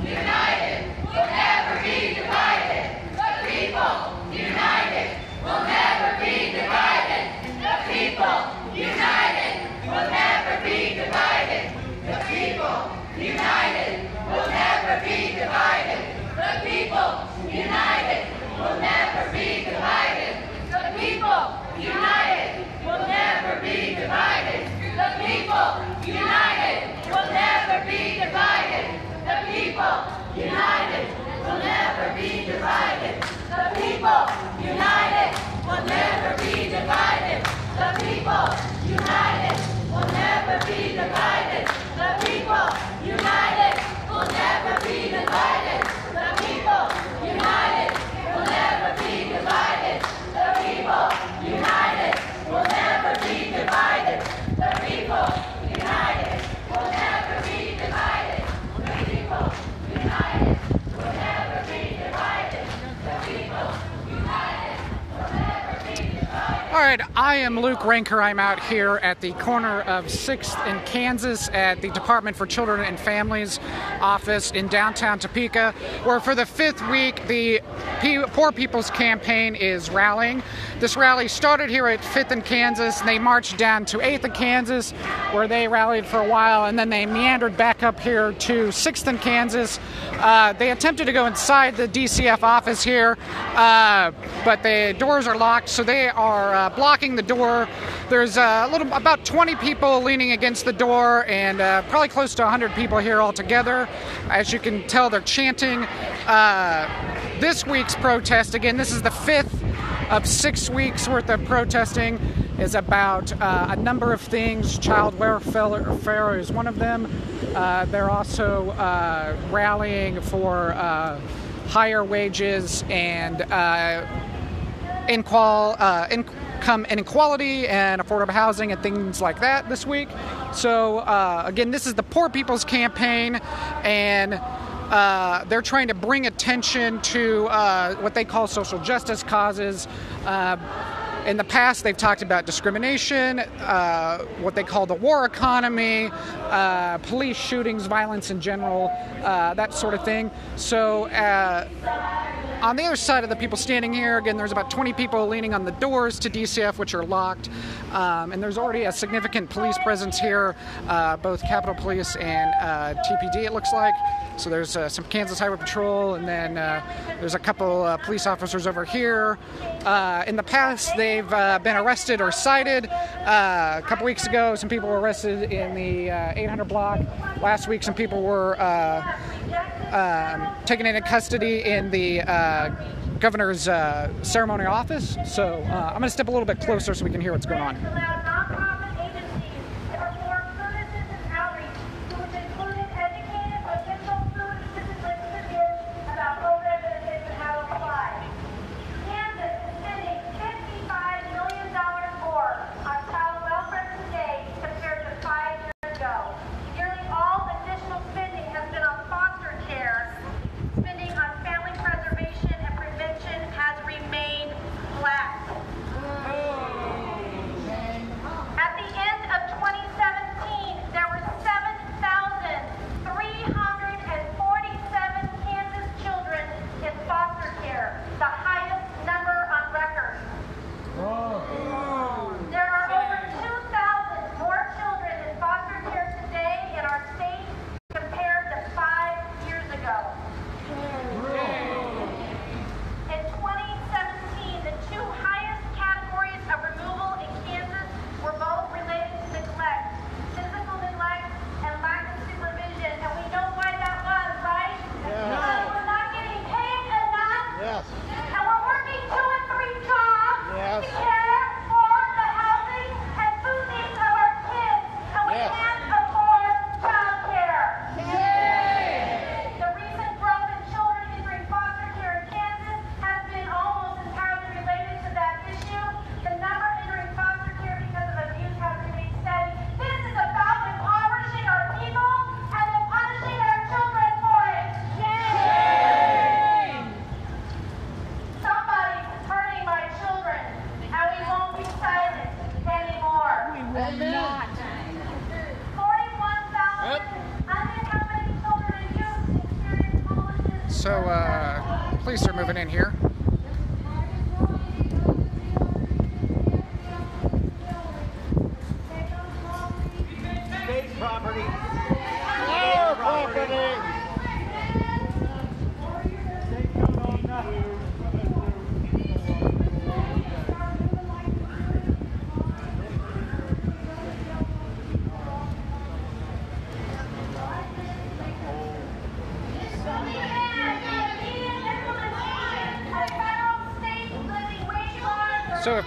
United. People united will never be divided. The people united will never be divided. The people united will never be divided. The people united will never be divided. The people united will never be divided. The people united will never be divided. The people united will never be divided. The people united will never be divided. The people united will never be divided. All right, I am Luke Ranker. I'm out here at the corner of 6th and Kansas at the Department for Children and Families office in downtown Topeka, where for the fifth week the Poor People's Campaign is rallying. This rally started here at 5th and Kansas, and they marched down to 8th and Kansas, where they rallied for a while, and then they meandered back up here to 6th and Kansas. Uh, they attempted to go inside the DCF office here, uh, but the doors are locked, so they are uh, blocking the door. There's uh, a little, about 20 people leaning against the door, and uh, probably close to 100 people here altogether. As you can tell, they're chanting. Uh, this week's protest, again, this is the fifth of six weeks worth of protesting, is about uh, a number of things. Child welfare is one of them. Uh, they're also uh, rallying for uh, higher wages and uh, inqual, uh, income inequality and affordable housing and things like that this week. So, uh, again, this is the Poor People's Campaign, and uh, they're trying to bring attention to uh, what they call social justice causes. In the past, they've talked about discrimination, uh, what they call the war economy, uh, police shootings, violence in general, uh, that sort of thing. So, uh, on the other side of the people standing here, again, there's about 20 people leaning on the doors to DCF, which are locked. Um, and there's already a significant police presence here, uh, both Capitol Police and uh, TPD, it looks like. So there's uh, some Kansas Highway Patrol, and then uh, there's a couple uh, police officers over here. Uh, in the past, they've been arrested or cited. A couple weeks ago, some people were arrested in the uh, 800 block. Last week, some people were um, taken into custody in the governor's uh, ceremonial office. So uh, I'm going to step a little bit closer so we can hear what's going on.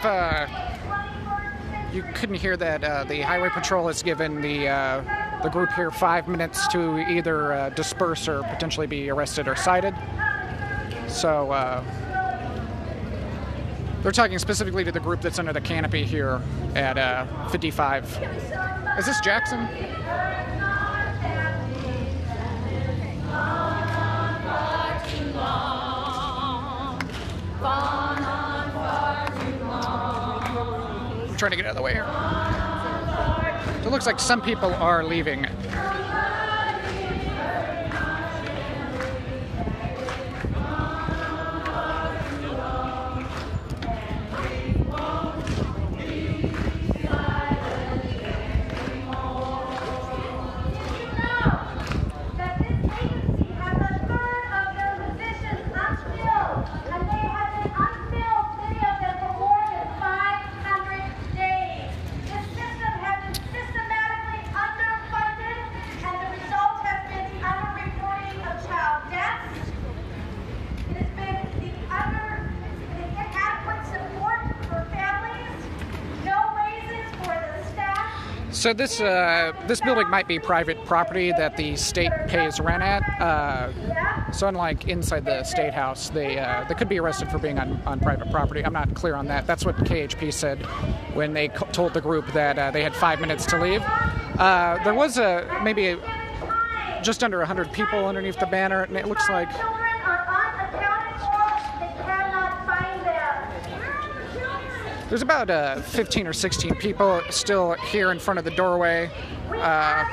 Uh, you couldn't hear that, uh, the highway patrol has given the uh, the group here five minutes to either uh, disperse or potentially be arrested or cited. So uh, they're talking specifically to the group that's under the canopy here at uh, 55. Is this Jackson? I'm trying to get out of the way here. It looks like some people are leaving. that this agency has a third of their positions unfilled, and they have been unfilled, many of them for more than 500 days. This system has been systematically underfunded, and the result has been the underreporting of child deaths. It has been the under, the inadequate support for families, no raises for the staff, So this uh, this building might be private property that the state pays rent at. Uh, so unlike inside the state house, they uh, they could be arrested for being on, on private property. I'm not clear on that. That's what KHP said when they co- told the group that uh, they had five minutes to leave. Uh, there was a maybe a, just under 100 people underneath the banner, and it looks like Children are unaccounted for. They cannot find them. There's about uh, 15 or 16 people still here in front of the doorway. Uh,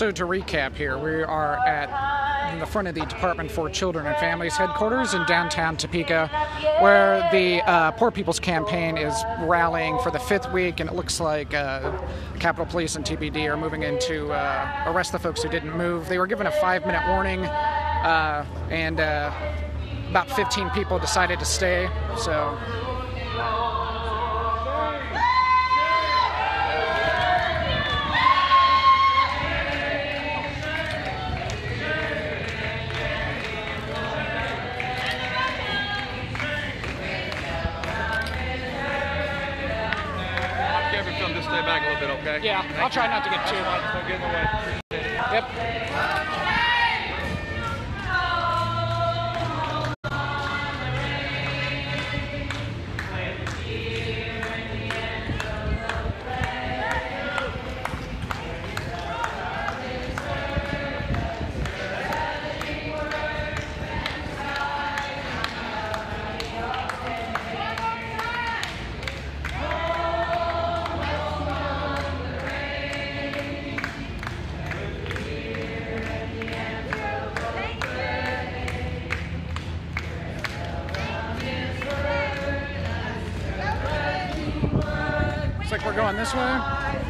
So to recap here, we are at the front of the Department for Children and Families headquarters in downtown Topeka, where the uh, Poor People's Campaign is rallying for the fifth week, and it looks like uh, Capitol Police and TPD are moving in to uh, arrest the folks who didn't move. They were given a five-minute warning, uh, and uh, about 15 people decided to stay. So. I'll try not to get too. Don't get in the way. Yep. Looks like we're going this way.